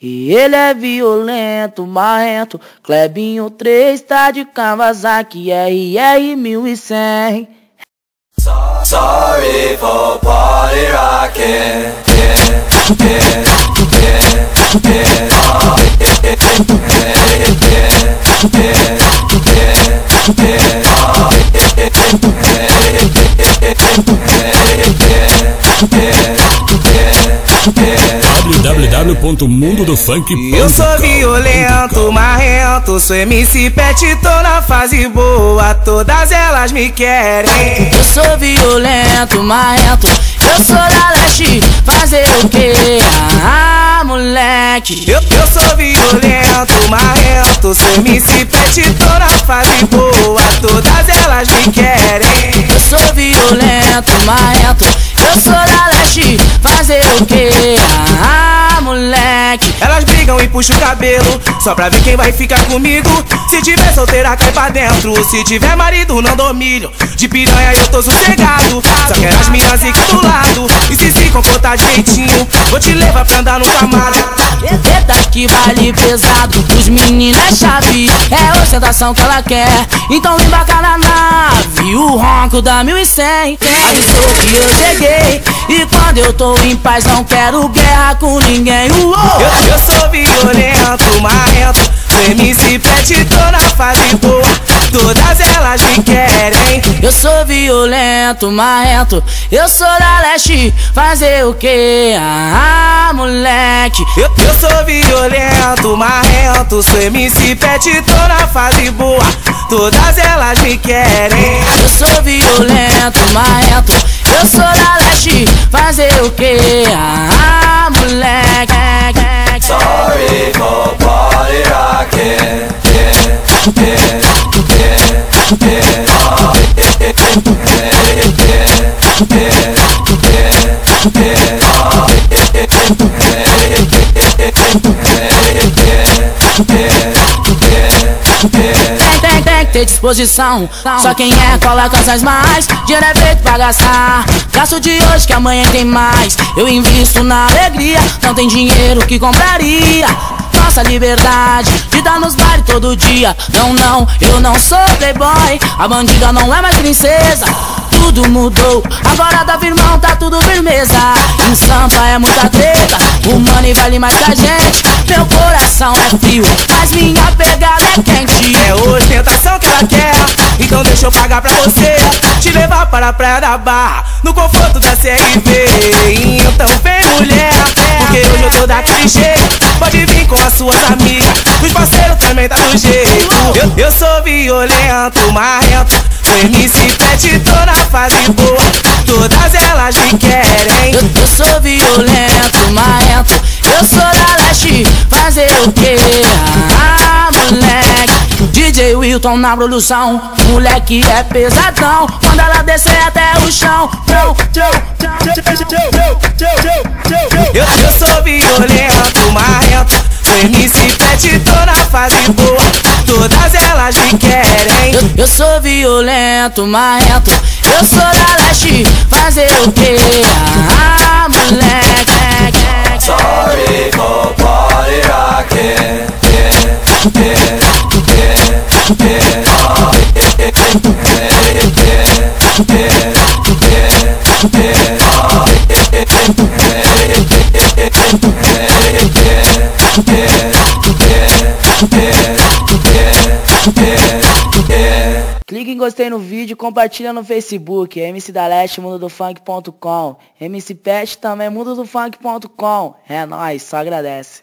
E ele é violento, marrento. Clebinho 3 tá de Kawasaki RR 1100. Sorry for party rocking. Yeah, yeah, yeah, yeah. Oh, yeah, yeah, yeah, yeah, yeah, yeah. Oh, www.mundodofunk.com Eu sou violento, marrento, sou MC Pet, tô na fase boa, todas elas me querem. Eu sou violento, marrento, eu sou da leste, fazer o que? Ah, moleque. Eu, eu sou violento, marrento, sou MC Pet, tô na fase boa, todas elas me querem. Eu sou violento, marrento, brigam e puxam o cabelo, só pra ver quem vai ficar comigo. Se tiver solteira, cai pra dentro. Se tiver marido, não dou. De piranha eu tô sossegado. Só quero as minhas aqui do lado. E se se comportar direitinho, vou te levar pra andar no camada. Que baile pesado, os meninos é chave, é ostentação que ela quer. Então embarca na nave, o ronco da 1100. Avisou que eu cheguei, e quando eu tô em paz não quero guerra com ninguém. Uou! Eu, eu sou violento, marrento, MC Pet, tô na fase boa. Todas elas me querem. Eu sou violento, marrento, eu sou da leste, fazer o que? Ah, Eu, eu sou violento, marrento, sou MC Pet, tô na fase boa. Todas elas me querem. Eu sou violento, marrento, eu sou da leste, fazer o que? Ah, moleque. Sorry for party rocking. Yeah, yeah, yeah, yeah, yeah, yeah, Tem, tem, tem que ter disposição. Só quem é coloca as mais. Dinheiro é feito pra gastar. Gasto de hoje que amanhã tem mais. Eu invisto na alegria. Não tem dinheiro que compraria. Nossa liberdade de dar nos bares todo dia. Não, não, eu não sou playboy. A bandida não é mais princesa. Tudo mudou, agora da irmão tá tudo firmeza. Em Sampa é muita treta, o money vale mais que a gente. Meu coração é frio, mas minha pegada é quente. É ostentação que ela quer, então deixa eu pagar pra você. Te levar para a praia da barra, no conforto da CRV. Então vem mulher, porque hoje eu tô daquele jeito. Pode vir com as suas amigas, os parceiros também tá do jeito. Eu, eu sou violento, marrento, sou MC Pet, tô na fase boa. Todas elas me querem. Eu, eu sou violento, marrento, eu sou da leste, fazer o que? Ah, moleque. DJ Wilton na produção, moleque é pesadão. Quando ela descer até o chão, tchau, tchau, Eu, eu sou violento, marrento, sou MC Pet, tô na fase boa. Todas elas me querem. Eu, eu sou violento, marrento, eu sou da leste, fazer o que? Ah, moleque. Sorry for party rocking. Yeah, yeah, yeah, yeah. Oh, yeah, yeah, yeah, Clique em gostei no vídeo, compartilha no Facebook, MC da Leste, mundo do funk.com, MC Pet também, mundo do funk.com. É nóis, só agradece.